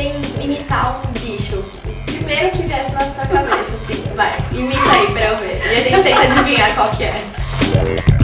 sem imitar um bicho. O primeiro que viesse na sua cabeça, assim, vai, imita aí pra eu ver. E a gente tenta adivinhar qual que é.